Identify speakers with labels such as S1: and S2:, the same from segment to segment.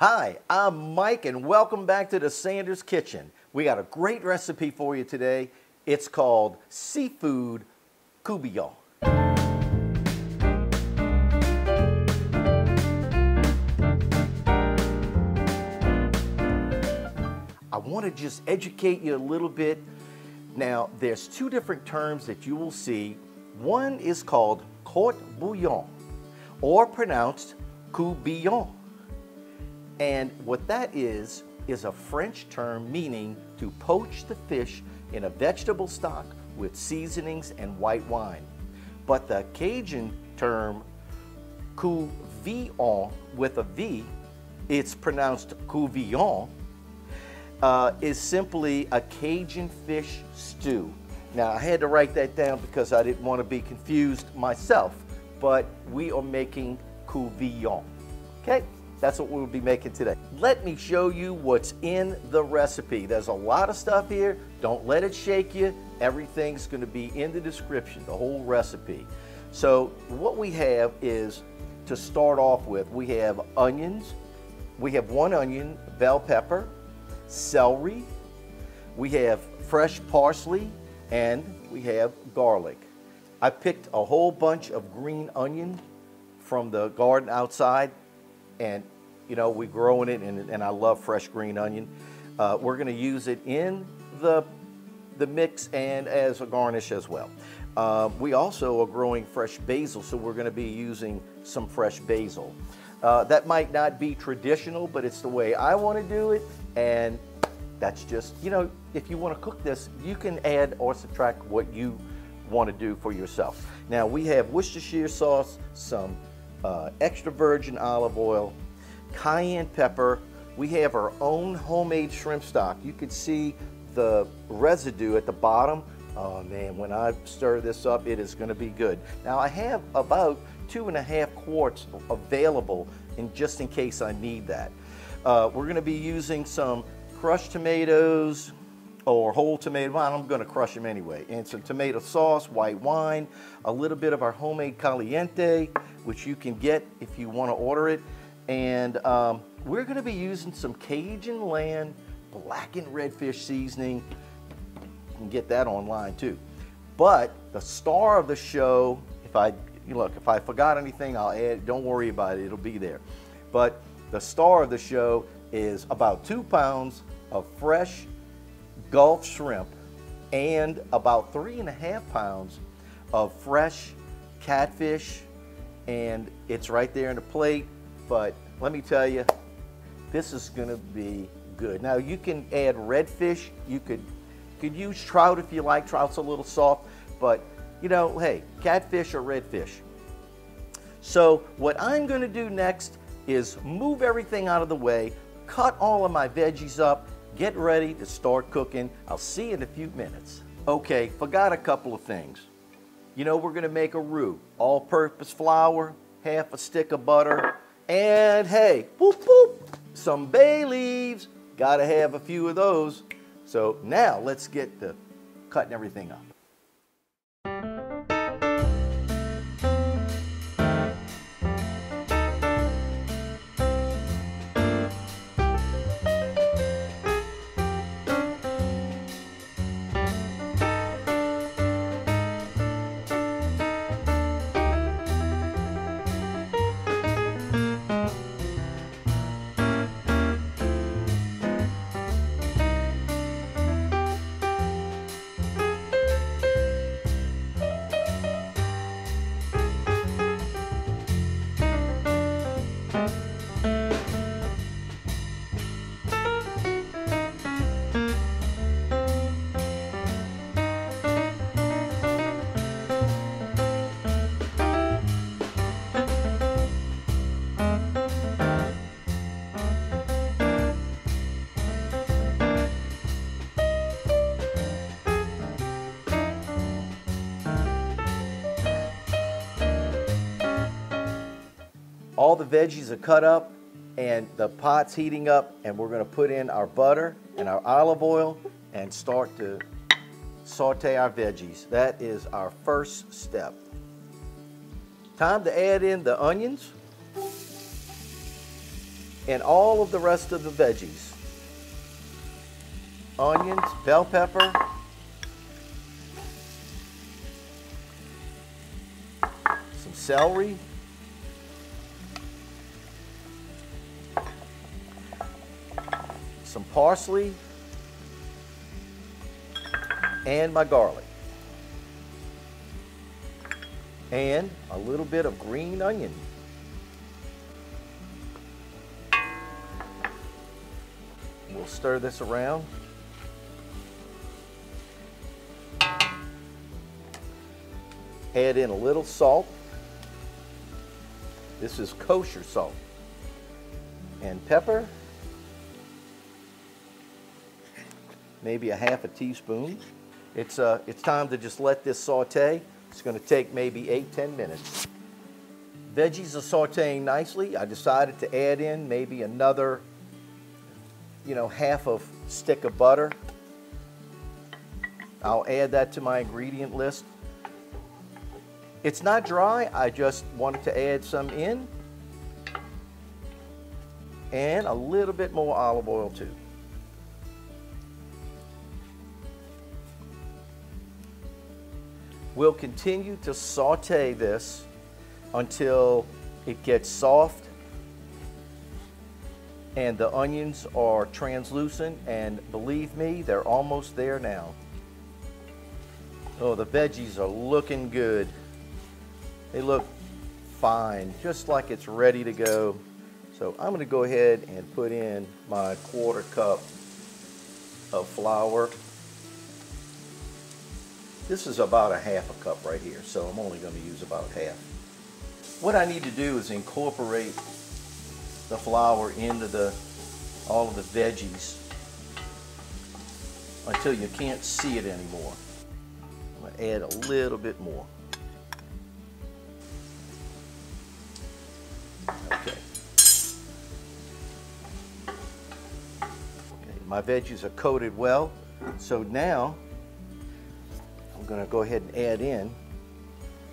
S1: Hi, I'm Mike and welcome back to the Sanders Kitchen. We got a great recipe for you today. It's called seafood couvillion. I want to just educate you a little bit. Now, there's two different terms that you will see. One is called court bouillon, or pronounced courtbouillon. And what that is, is a French term meaning to poach the fish in a vegetable stock with seasonings and white wine. But the Cajun term couvillion with a V, it's pronounced couvillion, uh, is simply a Cajun fish stew. Now, I had to write that down because I didn't want to be confused myself, but we are making couvillion. Okay? That's what we'll be making today. Let me show you what's in the recipe. There's a lot of stuff here. Don't let it shake you. Everything's going to be in the description, the whole recipe. So what we have is, to start off with, we have onions. We have one onion, bell pepper, celery. We have fresh parsley, and we have garlic. I picked a whole bunch of green onion from the garden outside and you know we're growing it and, and I love fresh green onion. Uh, we're going to use it in the the mix and as a garnish as well. Uh, we also are growing fresh basil, so we're going to be using some fresh basil. Uh, that might not be traditional, but it's the way I want to do it, and that's just, you know, if you want to cook this, you can add or subtract what you want to do for yourself. Now we have Worcestershire sauce, some uh, extra virgin olive oil, cayenne pepper. We have our own homemade shrimp stock. You can see the residue at the bottom. Oh man, when I stir this up, it is gonna be good. Now I have about two and a half quarts available in just in case I need that. Uh, we're gonna be using some crushed tomatoes, or whole tomato, well, I'm gonna crush them anyway. And some tomato sauce, white wine, a little bit of our homemade caliente, which you can get if you wanna order it. And um, we're gonna be using some Cajun land blackened redfish seasoning. You can get that online too. But the star of the show, if I, look, if I forgot anything, I'll add, don't worry about it, it'll be there. But the star of the show is about two pounds of fresh Gulf shrimp, and about three and a half pounds of fresh catfish. And it's right there in the plate. But let me tell you, this is gonna be good. Now you can add redfish. You could, could use trout if you like. Trout's a little soft, but you know, hey, catfish or redfish. So what I'm gonna do next is move everything out of the way, cut all of my veggies up, Get ready to start cooking. I'll see you in a few minutes. Okay, forgot a couple of things. You know, we're gonna make a roux. All-purpose flour, half a stick of butter, and hey, boop, boop, some bay leaves. Gotta have a few of those. So now let's get to cutting everything up. The veggies are cut up and the pot's heating up and we're going to put in our butter and our olive oil and start to saute our veggies. That is our first step. Time to add in the onions. and all of the rest of the veggies. Onions, bell pepper, some celery, parsley, and my garlic. And a little bit of green onion. We'll stir this around. Add in a little salt. This is kosher salt. And pepper. Maybe a half a teaspoon. It's, uh, it's time to just let this saute. It's going to take maybe eight, ten minutes. Veggies are sauteing nicely. I decided to add in maybe another, you know, half of stick of butter. I'll add that to my ingredient list. It's not dry, I just wanted to add some in. And a little bit more olive oil too. We'll continue to saute this until it gets soft and the onions are translucent and believe me, they're almost there now. Oh, the veggies are looking good. They look fine, just like it's ready to go. So I'm gonna go ahead and put in my quarter cup of flour. This is about a half a cup right here, so I'm only gonna use about half. What I need to do is incorporate the flour into the all of the veggies until you can't see it anymore. I'm gonna add a little bit more. Okay. Okay, my veggies are coated well, so now I'm gonna go ahead and add in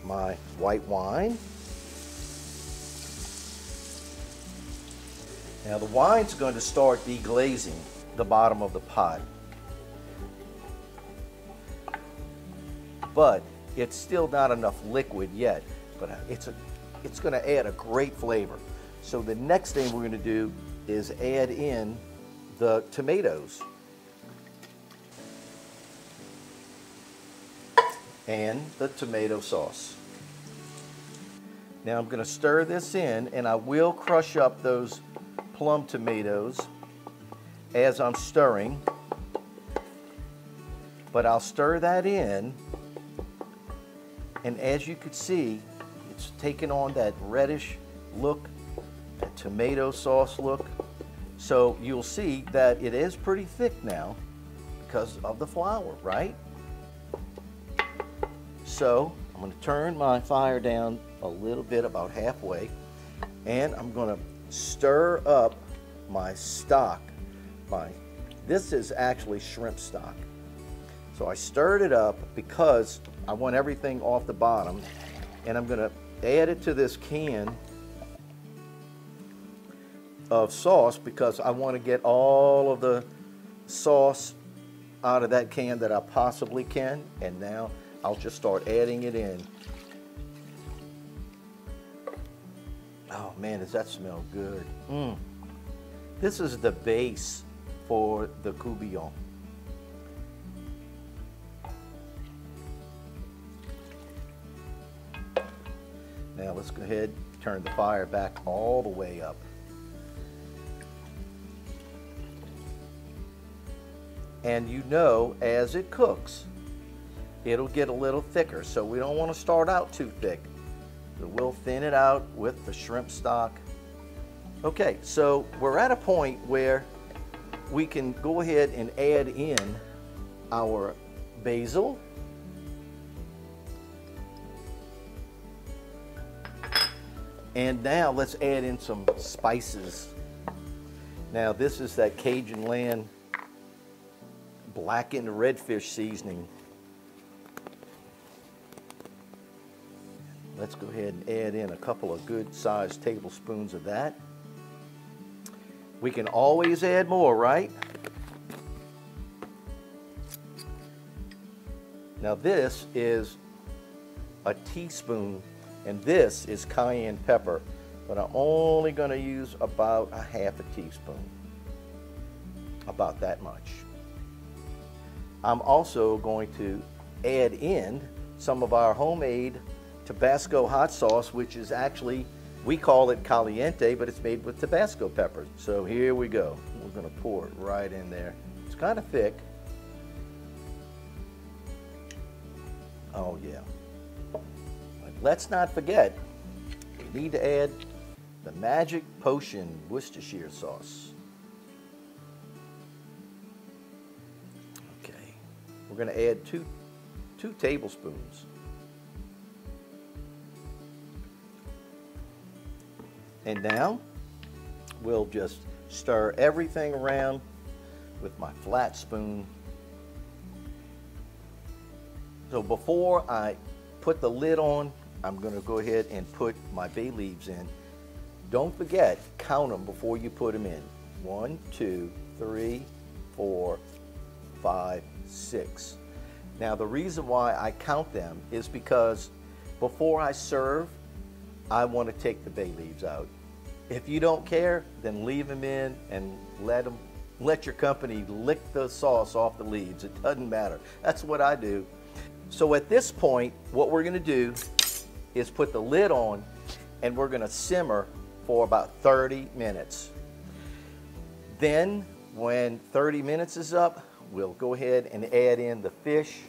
S1: my white wine. Now the wine's going to start deglazing the bottom of the pot. But it's still not enough liquid yet, but it's, a, it's going to add a great flavor. So the next thing we're going to do is add in the tomatoes. And the tomato sauce. Now I'm going to stir this in and I will crush up those plum tomatoes as I'm stirring. But I'll stir that in and as you can see, it's taken on that reddish look, that tomato sauce look. So you'll see that it is pretty thick now because of the flour, right? So I'm going to turn my fire down a little bit, about halfway, and I'm going to stir up my stock. My, this is actually shrimp stock. So I stirred it up because I want everything off the bottom and I'm gonna add it to this can of sauce because I want to get all of the sauce out of that can that I possibly can and now I'll just start adding it in Oh man, does that smell good. Mm. This is the base for the couvillion. Now let's go ahead turn the fire back all the way up. And you know as it cooks, it'll get a little thicker. So we don't want to start out too thick. We'll thin it out with the shrimp stock. Okay, so we're at a point where we can go ahead and add in our basil. And now let's add in some spices. Now this is that Cajun land blackened redfish seasoning. Let's go ahead and add in a couple of good sized tablespoons of that. We can always add more, right? Now this is a teaspoon and this is cayenne pepper, but I'm only gonna use about a half a teaspoon, about that much. I'm also going to add in some of our homemade Tabasco hot sauce, which is actually, we call it caliente, but it's made with Tabasco peppers. So here we go. We're gonna pour it right in there. It's kind of thick. Oh yeah. But let's not forget, we need to add the Magic Potion Worcestershire sauce. Okay, we're gonna add two, two tablespoons. And now we'll just stir everything around with my flat spoon. So before I put the lid on, I'm gonna go ahead and put my bay leaves in. Don't forget, count them before you put them in. One, two, three, four, five, six. Now the reason why I count them is because before I serve, I want to take the bay leaves out. If you don't care, then leave them in and let them let your company lick the sauce off the leaves. It doesn't matter. That's what I do. So at this point, what we're going to do is put the lid on and we're going to simmer for about 30 minutes. Then when 30 minutes is up, we'll go ahead and add in the fish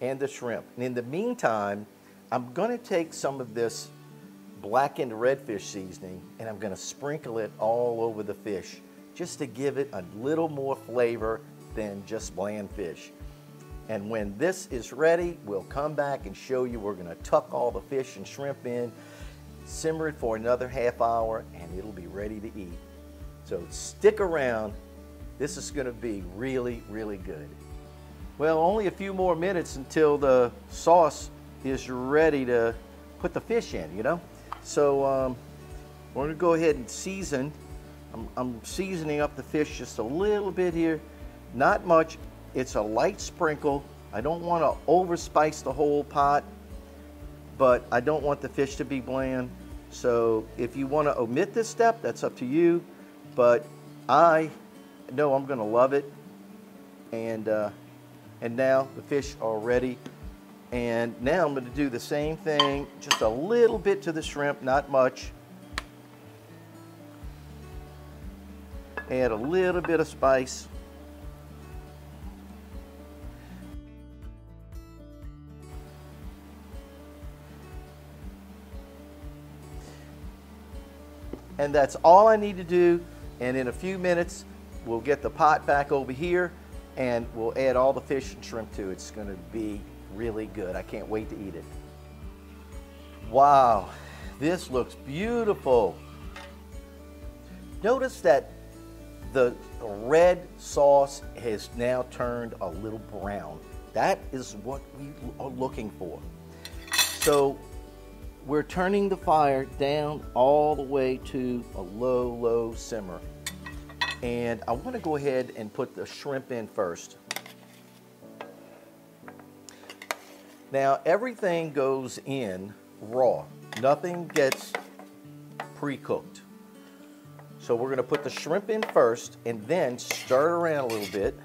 S1: and the shrimp. And in the meantime, I'm going to take some of this blackened redfish seasoning and I'm going to sprinkle it all over the fish just to give it a little more flavor than just bland fish. And when this is ready, we'll come back and show you. We're going to tuck all the fish and shrimp in, simmer it for another half hour, and it'll be ready to eat. So stick around. This is going to be really, really good. Well, only a few more minutes until the sauce is ready to put the fish in, you know? So um, we're to go ahead and season. I'm, I'm seasoning up the fish just a little bit here. Not much. It's a light sprinkle. I don't want to overspice the whole pot, but I don't want the fish to be bland. So if you want to omit this step, that's up to you. But I know I'm to love it. And, uh, and now the fish are ready and now I'm going to do the same thing, just a little bit to the shrimp, not much. Add a little bit of spice. And that's all I need to do. And in a few minutes, we'll get the pot back over here and we'll add all the fish and shrimp to it. It's going to be really good. I can't wait to eat it. Wow, this looks beautiful. Notice that the red sauce has now turned a little brown. That is what we are looking for. So we're turning the fire down all the way to a low, low simmer. And I want to go ahead and put the shrimp in first. Now everything goes in raw. Nothing gets pre-cooked. So we're gonna put the shrimp in first and then stir it around a little bit.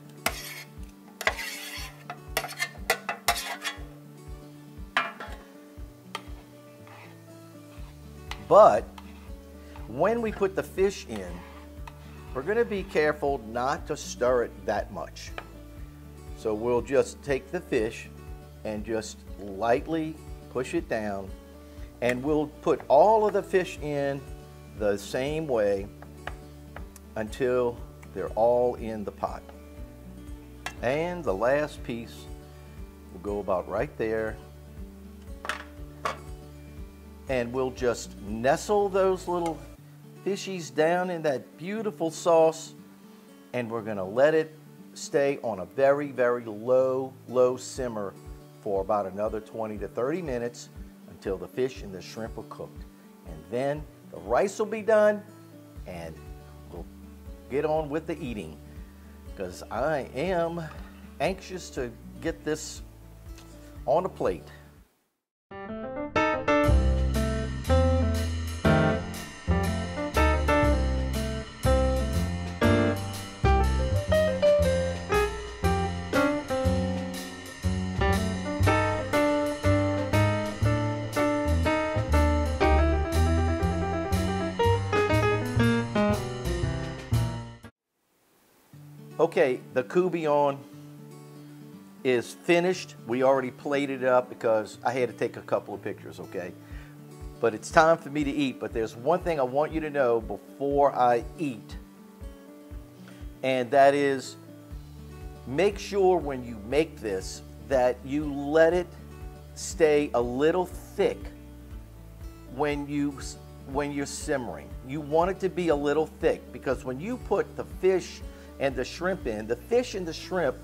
S1: But when we put the fish in, we're gonna be careful not to stir it that much. So we'll just take the fish and just lightly push it down. And we'll put all of the fish in the same way until they're all in the pot. And the last piece will go about right there. And we'll just nestle those little fishies down in that beautiful sauce and we're gonna let it stay on a very, very low, low simmer for about another 20 to 30 minutes until the fish and the shrimp are cooked. And then the rice will be done and we'll get on with the eating because I am anxious to get this on a plate. Okay, the couvillion is finished. We already plated it up because I had to take a couple of pictures, okay? But it's time for me to eat. But there's one thing I want you to know before I eat, and that is make sure when you make this that you let it stay a little thick when you when you're simmering. You want it to be a little thick because when you put the fish and the shrimp in, the fish and the shrimp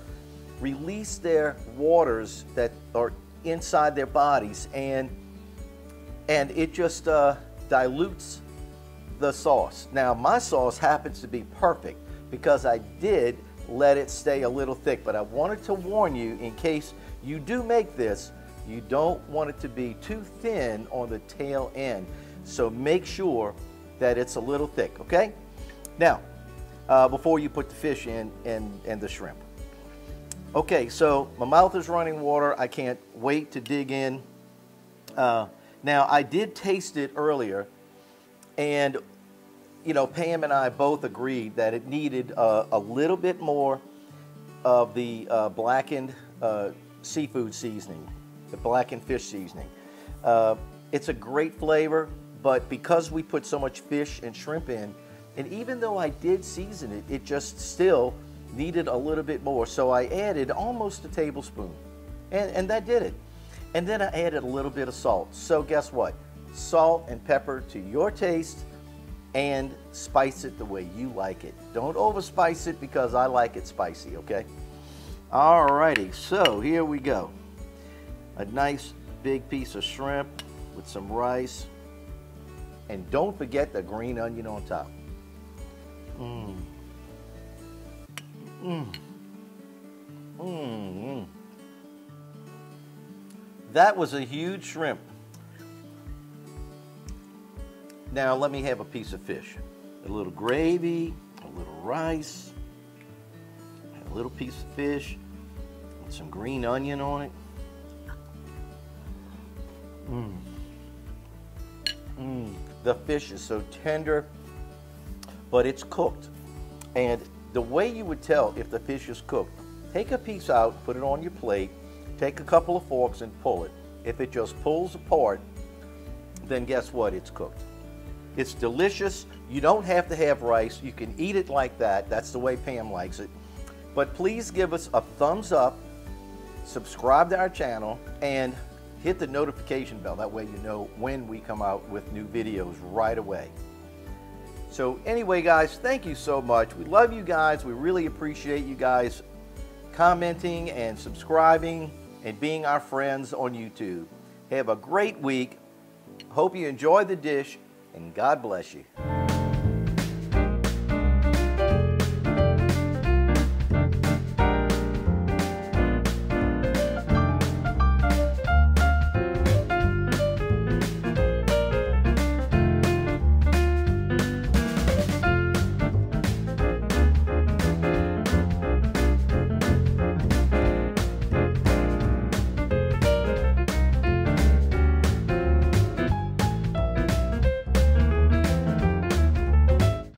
S1: release their waters that are inside their bodies and and it just uh, dilutes the sauce. Now my sauce happens to be perfect because I did let it stay a little thick but I wanted to warn you in case you do make this you don't want it to be too thin on the tail end. So make sure that it's a little thick okay? Now uh, before you put the fish in and, and the shrimp. Okay, so my mouth is running water. I can't wait to dig in. Uh, now, I did taste it earlier, and, you know, Pam and I both agreed that it needed uh, a little bit more of the uh, blackened uh, seafood seasoning, the blackened fish seasoning. Uh, it's a great flavor, but because we put so much fish and shrimp in, and even though I did season it, it just still needed a little bit more. So I added almost a tablespoon. And, and that did it. And then I added a little bit of salt. So guess what? Salt and pepper to your taste and spice it the way you like it. Don't overspice it because I like it spicy, okay? Alrighty, so here we go. A nice big piece of shrimp with some rice. And don't forget the green onion on top. Mmm. Mmm. Mmm. That was a huge shrimp. Now let me have a piece of fish. A little gravy, a little rice, a little piece of fish, with some green onion on it. Mmm. Mmm. The fish is so tender but it's cooked. And the way you would tell if the fish is cooked, take a piece out, put it on your plate, take a couple of forks and pull it. If it just pulls apart, then guess what? It's cooked. It's delicious. You don't have to have rice. You can eat it like that. That's the way Pam likes it. But please give us a thumbs up, subscribe to our channel, and hit the notification bell. That way you know when we come out with new videos right away. So anyway, guys, thank you so much. We love you guys. We really appreciate you guys commenting and subscribing and being our friends on YouTube. Have a great week. Hope you enjoy the dish, and God bless you.